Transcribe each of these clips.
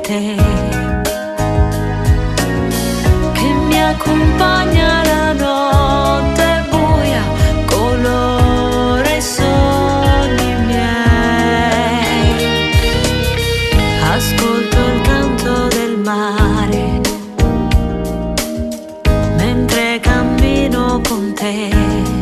te che mi accompagna la notte buia colore sogni miei. Ascolto il canto del mare mentre cammino con te.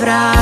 palavra.